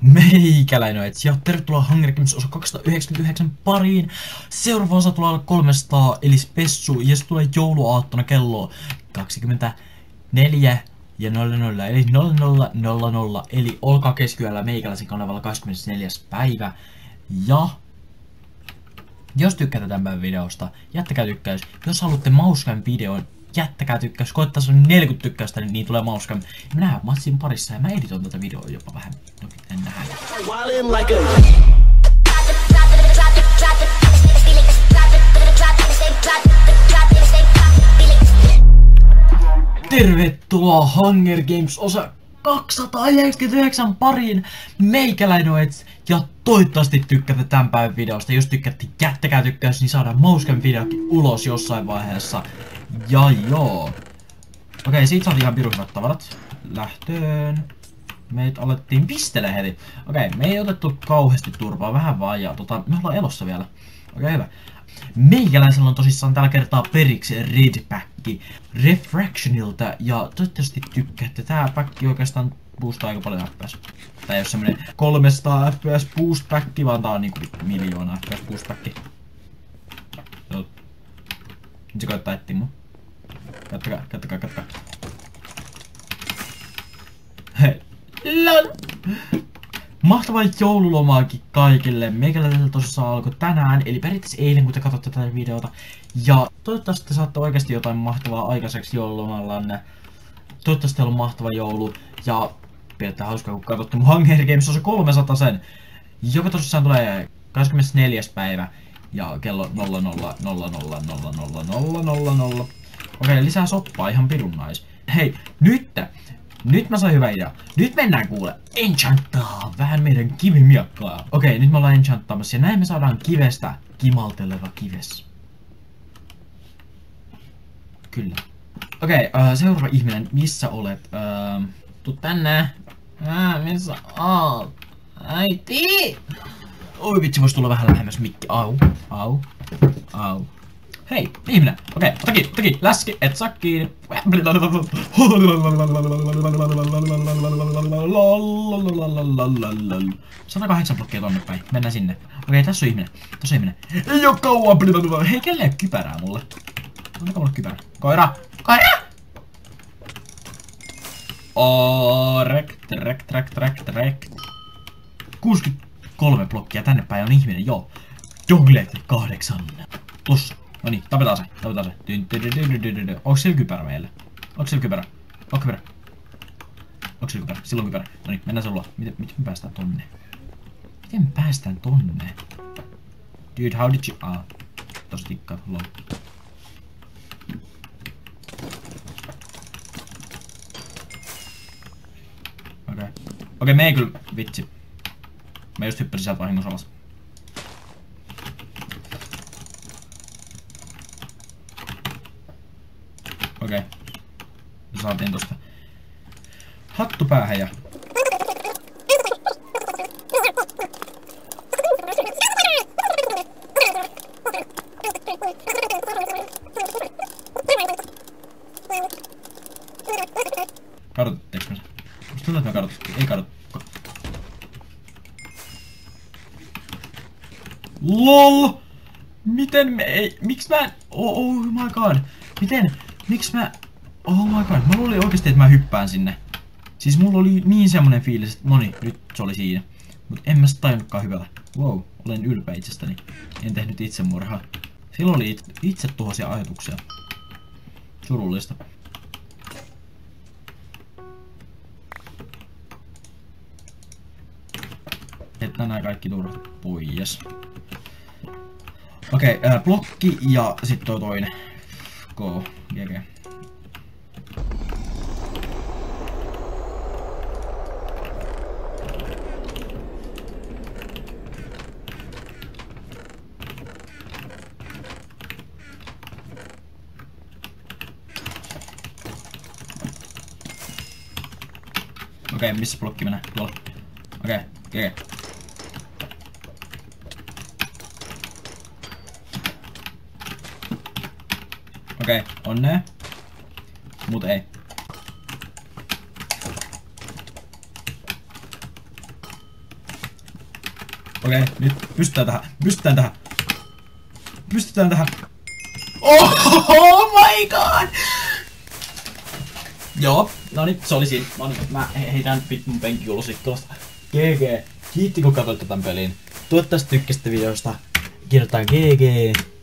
Meikäläinen ja tervetuloa Hunger Games osa 299 pariin. Seuraava osa tulee olla 300 eli spessu ja se tulee jouluaattona kello 24 ja 00 eli 0000 eli olkaa keskiyöllä meikäläisen kanavalla 24. päivä. Ja jos tykkäätte tämän videosta, jättäkää tykkäys. Jos haluatte mauskan videon, jättäkää tykkäys. Koettaa se on 40 tykkäystä, niin, niin tulee mauskan. Me nähdään matsin parissa ja mä editoin tätä videoa jopa vähän. No, en nähdä. Tervetuloa Hunger Games osa 299 pariin meikäläinoet ja toivottavasti tykkäätte tämän päivän videosta. Jos tykkäätte, jättäkää tykkäys, niin saadaan Mousken videokin ulos jossain vaiheessa. Ja joo. Okei, siitä saatiin ihan pirun tavarat. Lähtöön. Meitä alettiin pistele heti. Okei, me ei otettu kauheasti turpaa, vähän vaan ja tota, me ollaan elossa vielä. Okei, hyvä. Meikäläisellä on tosissaan tällä kertaa periksi Red Pack Refractionilta ja toivottavasti tykkäätte. Tää päkki oikeastaan boostaa aika paljon FPS. Tää ei oo semmonen 300 FPS boost pack, vaan tää on niinku miljoona FPS boost pack. Nyt se koittaa etsiä mun. Kattokaa, kattokaa, kattokaa. Hei. LOL! Mahtavaa joululomaakin kaikille. Meikäläisellä tosissaan alkoi tänään, eli periaatteessa eilen, kun te katsotte tätä videota. Ja toivottavasti te saatte oikeasti jotain mahtavaa aikaiseksi joululomallanne. Toivottavasti teillä on mahtava joulu. Ja pidätte hauskaa, kun katsotte mun Hunger Games osa 300 sen. Joka tosissaan tulee 24. päivä. Ja kello 00.00.00.00.00. Okei, lisää soppaa, ihan pirun nais. Hei, nyt! Nyt mä sain hyvä idea. Nyt mennään kuule enchanttaa vähän meidän kivimiakkaa. Okei, nyt me ollaan enchanttaamassa ja näin me saadaan kivestä kimalteleva kives. Kyllä. Okei, uh, seuraava ihminen, missä olet? Uh, tuu tänne. Äh, missä oot? Äiti! Oi vitsi, vois tulla vähän lähemmäs mikki. Au, au, au. Hei, ihminen. Okei, okay, toki, toki. Läski, et saa kiinni. Satakahdeksan blokkia tonne päin. Mennään sinne. Okei, okay, tässä on ihminen. Tässä on ihminen. Ei oo kauan. Hei, kelle ei kypärää mulle? Annaka mulle kypärä. Koira! Koira! Oh, rek, rek, rek, rek, rek. 60 Kolme blokkia tänne päin on ihminen, joo. Dogleg kahdeksan. Plus. No niin, tapetaan se, tapetaan se. Onks sillä kypärä meillä? Onks sillä kypärä? Onks kypärä? Onks sillä kypärä? Sillä on kypärä. No niin, mennään sulla. Miten, Miten, me päästään tonne? Miten me päästään tonne? Dude, how did you... Ah, tos tikkaa, lol. Okei, okay. okay, me ei kyllä, vitsi. Mä just hyppäsin sieltä vahingossa alas. Okei. Okay. Saatiin tosta hattu päähän ja... Kadotitteko me se? Musta tuntuu, että me kadotettiin. Ei kadot... LOL! Miten me ei... Miks mä... Oh, oh my god. Miten... Miks mä... Oh my god, mä luulin oikeesti, että mä hyppään sinne. Siis mulla oli niin semmonen fiilis, että noni, nyt se oli siinä. Mut en mä sitä tajunnutkaan hyvällä. Wow, olen ylpeä itsestäni. En tehnyt itsemurhaa. Silloin oli itse tuhoisia ajatuksia. Surullista. Että nämä kaikki turvat pois. Okei, okay, äh, blokki ja sitten toi toinen. Go. GG. Okei, okay, missä blokki menee? Tuolla. Okei, okay, GG. Okei, okay, onnea. Mut ei. Okei, okay, nyt pystytään tähän, pystytään tähän. Pystytään tähän. Oh, oh my god! Joo, no niin, se oli siinä. No niin, mä heitän nyt mun penki ulos ikkunasta. GG. Kiitti kun katsoitte tämän pelin. Toivottavasti tykkäsitte videosta. Kirjoittaa GG.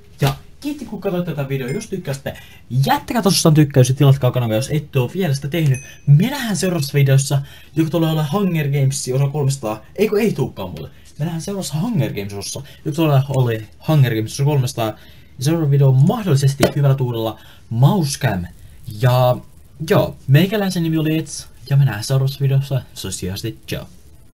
Kiitti kun katsoitte tätä videoa. Jos tykkäsitte, jättäkää tosissaan tykkäys ja tilatkaa kanavaa, jos ette ole vielä sitä tehnyt. Me nähdään seuraavassa videossa, joka tulee olla Hunger Games osa 300. Eikö ei tuukkaan mulle. Me nähdään seuraavassa Hunger Games osassa, joka tulee olla Hunger Games osa 300. Ja seuraava video on mahdollisesti hyvällä tuurella Mousecam. Ja joo, meikäläisen nimi oli Ets. Ja me nähdään seuraavassa videossa. Sosiaalisesti, ciao.